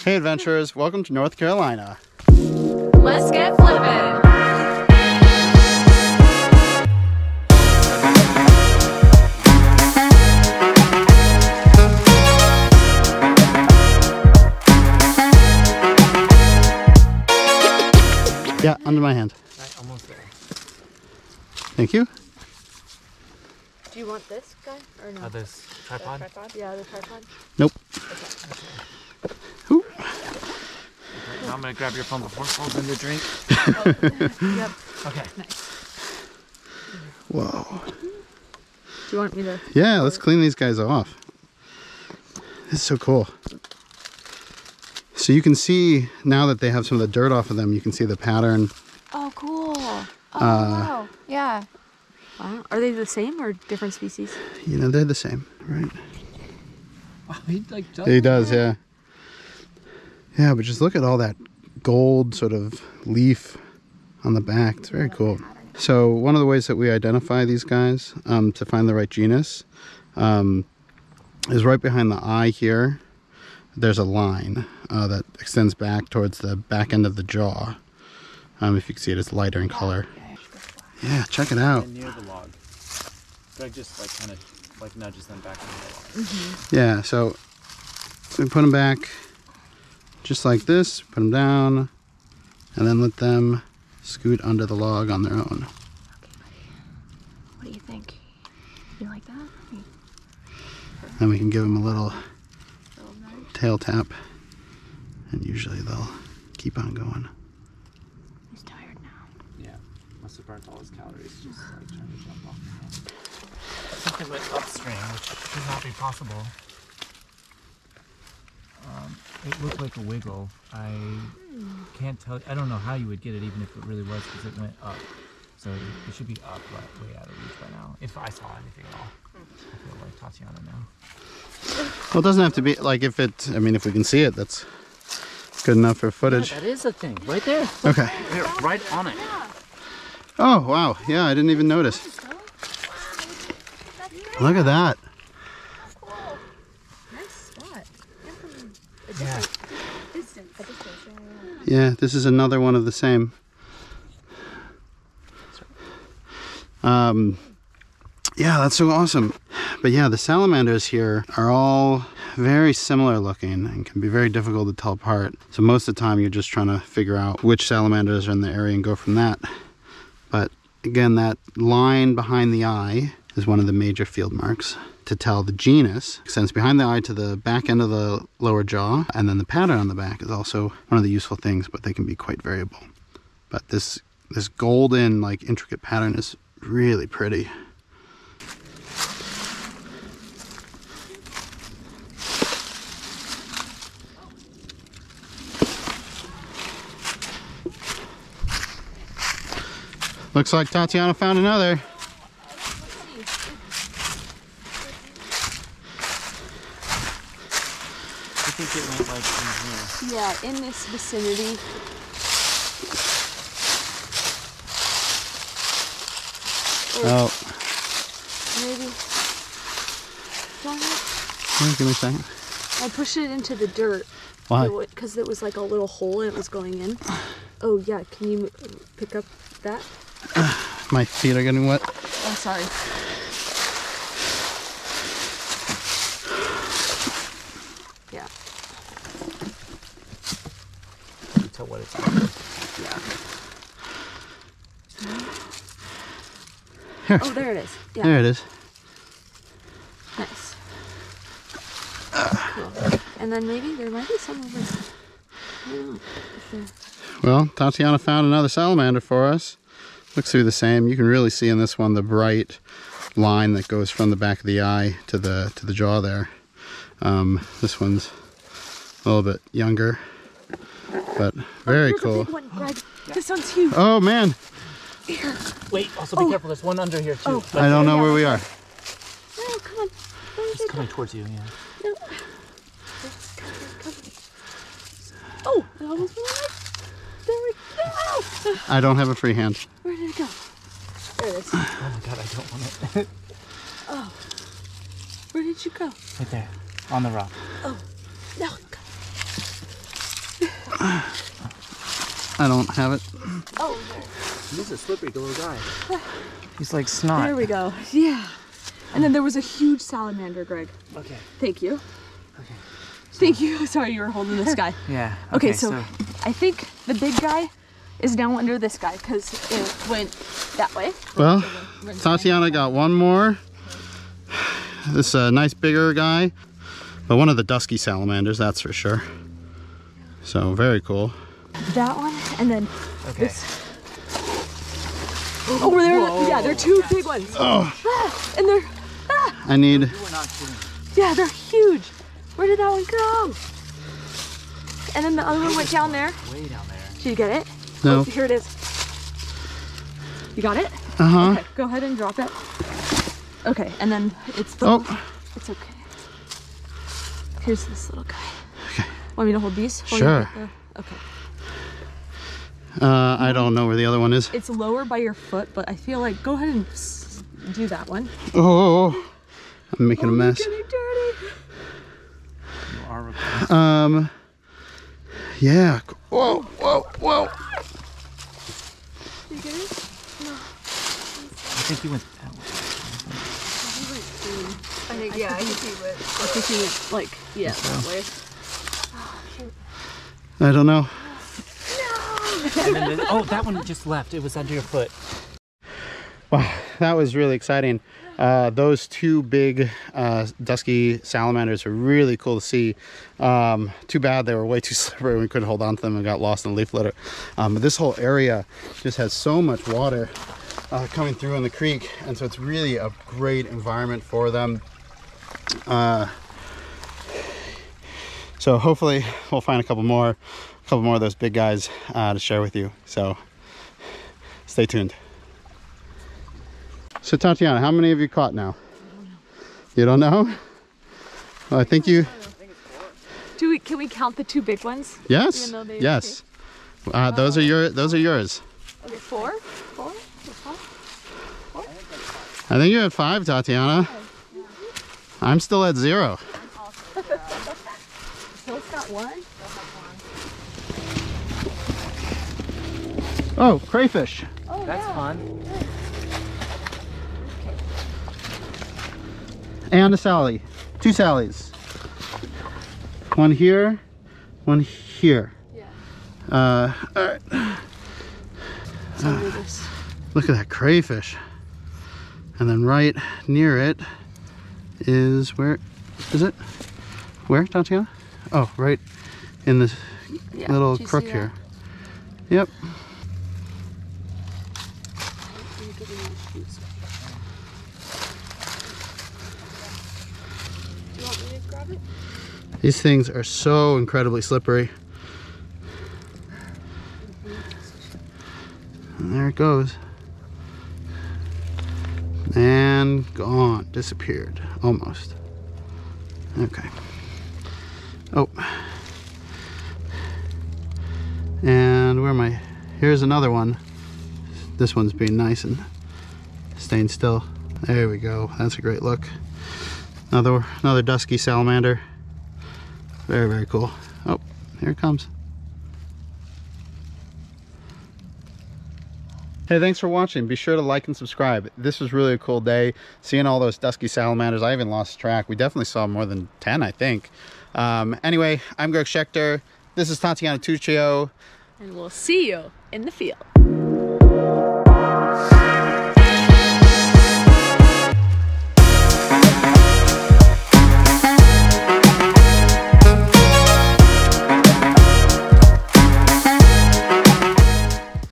Hey adventurers, welcome to North Carolina. Let's get flippin'. Yeah, under my hand. Right, almost there. Thank you. Do you want this guy or no? Oh, this The tripod? tripod? Yeah, the tripod. Nope. Ooh. I'm gonna grab your phone before it falls in the drink. Yep. Okay. Nice. Whoa. Do you want me to? Yeah, let's clean these guys off. This is so cool. So you can see now that they have some of the dirt off of them, you can see the pattern. Oh, cool. Oh, Uh, wow. Yeah. Wow. Are they the same or different species? You know, they're the same, right? Wow, he like does. He does, yeah. Yeah, but just look at all that gold sort of leaf on the back. It's very cool. So one of the ways that we identify these guys um, to find the right genus um, is right behind the eye here. There's a line uh, that extends back towards the back end of the jaw. Um, if you can see it, it's lighter in color. Yeah, check it out. And near the log. Greg just like kind of like nudges them back into the log. Yeah, so we put them back just like this, put them down, and then let them scoot under the log on their own. Okay. What do you think? You like that? Then we can give them a little Little tail tap, and usually they'll keep on going. He's tired now. Yeah. Must have burnt all his calories just like trying to jump off the house. I think it went upstream, which should not be possible. Um, it looked like a wiggle. I can't tell. I don't know how you would get it, even if it really was, because it went up. So it should be up, right, way out of reach by now. If I saw anything at all, I feel like Tatiana now. Well, it doesn't have to be like if it. I mean, if we can see it, that's good enough for footage. that is a thing, right there. Okay. There, right on it. Oh wow, yeah, I didn't even notice. Look at that. Nice spot. Yeah. Distance. A distance. Yeah, this is another one of the same. Um, yeah, that's so awesome. But yeah, the salamanders here are all very similar looking and can be very difficult to tell apart. So most of the time you're just trying to figure out which salamanders are in the area and go from that. But again, that line behind the eye is one of the major field marks to tell the genus. Extends behind the eye to the back end of the lower jaw, and then the pattern on the back is also one of the useful things, but they can be quite variable. But this this golden, like intricate pattern is really pretty. Looks like Tatiana found another. I think it went like in here. Yeah, in this vicinity. Oh, Maybe. Darn it. oh, give me a second. I pushed it into the dirt. Why? Because it was like a little hole and it was going in. Oh, yeah. Can you pick up that? My feet are getting wet. Oh, sorry. Yeah. You tell what it's like. Here. Oh, there it is. Yeah. There it is. Nice. Cool. And then maybe there might be some over there. I don't know. Well, Tatiana found another salamander for us. Looks to be the same. You can really see in this one the bright line that goes from the back of the eye to the to the jaw there. Um, this one's a little bit younger, but very Here's a cool. one, Greg. This one's huge. Oh man, Wait, also be oh. careful. There's one under here too. Oh. I don't know where we are. No, come on. Where is It's it? coming towards you. Yeah. No. Oh, it almost went. There we go. I don't have a free hand. Where did it go? There it is. Oh my god, I don't want it. Oh. Where did you go? right there, on the rock. Oh. No. I don't have it. Oh, He's a slippery little guy. He's like snot. there we go. Yeah. And then there was a huge salamander, Greg. Okay. Thank you. Okay. Thank you. Sorry, you were holding this guy. Yeah. Okay, so, I think the big guy is now under this guy because it went that way. Well, Tatiana got one more. This is a nice bigger guy, but one of the dusky salamanders, that's for sure. So very cool. That one, and then okay. this. Over there, yeah, they're two big ones. Oh, Ah, and they're, I need. We're not kidding. yeah, they're huge. Where did that one go? And then the other one went down there. Way down there. Did you get it? No. Oh, here it is. You got it? Uh huh. Okay, go ahead and drop it. Okay, and then it's the. Oh, It's okay. Here's this little guy. Okay. Want me to hold these? while you Sure. the- Okay. uh, I don't know where the other one is. It's lower by your foot, but I feel like go ahead and do that one. Oh, I'm making a mess. Getting dirty. You are recording. Um, yeah. Whoa, whoa, whoa. You get it? I think he went that way. I think, yeah, I think he would. I'm thinking it like yeah that way. I don't know. Then the, oh, that one just left. It was under your foot. Wow, that was really exciting. Uh, those two big uh, dusky salamanders are really cool to see. Um, too bad they were way too slippery. We couldn't hold on to them and got lost in the leaf litter. Um, but this whole area just has so much water uh, coming through in the creek, and so it's really a great environment for them. So hopefully we'll find a couple more, a couple more of those big guys uh, to share with you. So stay tuned. So Tatiana, how many have you caught now? You don't know? Well, I think you. Do we? Can we count the two big ones? Yes. Yes. Uh, those are your. Those are yours. Okay, four. Four. Four? I think you had five, Tatiana. I'm still at zero. Phil's got one. Oh, crayfish. Oh That's yeah. fun. And a Sally. Two Sallys. One here, one here. Yeah. Uh, all right. It's under this. Look at that crayfish. And then right near it is where is it? Where, Tatiana? Oh, right in this Yeah. little do you see crook here. Yep. Do you want me to grab it? These things are so incredibly slippery. And there it goes. And gone. Disappeared. Almost. Okay. Oh. And where am I? Here's another one. This one's being nice and staying still. There we go. That's a great look. Another another dusky salamander. Very, very cool. Oh, here it comes. Hey, thanks for watching. Be sure to like and subscribe. This was really a cool day. Seeing all those dusky salamanders, I even lost track. We definitely saw more than 10, I think. Um, anyway, I'm Greg Schechter. This is Tatiana Tuccio. And we'll see you in the field.